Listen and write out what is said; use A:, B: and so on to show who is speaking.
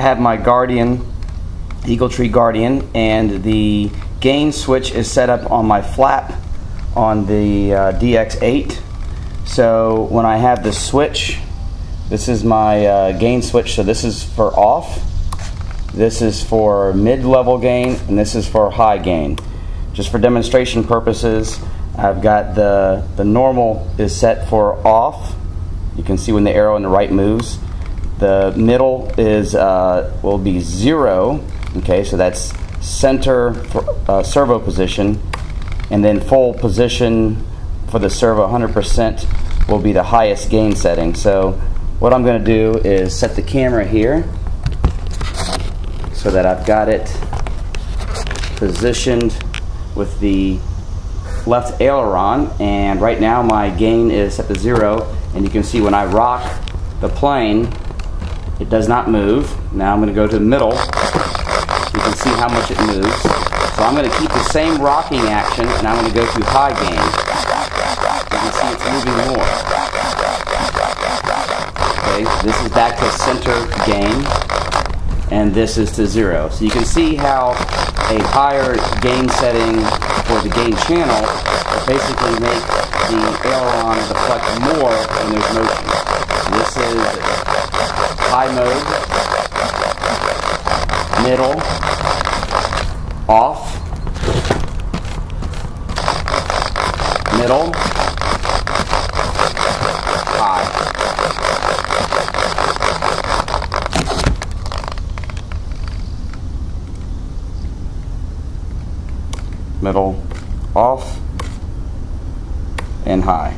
A: I have my Guardian, Eagle Tree Guardian, and the gain switch is set up on my flap on the uh, DX8. So when I have the switch, this is my uh, gain switch, so this is for off, this is for mid-level gain, and this is for high gain. Just for demonstration purposes, I've got the, the normal is set for off. You can see when the arrow on the right moves. The middle is uh, will be zero. Okay, so that's center uh, servo position, and then full position for the servo 100% will be the highest gain setting. So what I'm going to do is set the camera here so that I've got it positioned with the left aileron and right now my gain is set to zero and you can see when I rock the plane it does not move. Now I'm going to go to the middle. You can see how much it moves. So I'm going to keep the same rocking action and I'm going to go to high gain. You can see it's moving more. Okay, this is back to center gain and this is to zero. So you can see how a higher gain setting for the gain channel will basically make the aileron deflect more when there's motion. This is high mode, middle, off, middle, high. Middle, off, and high.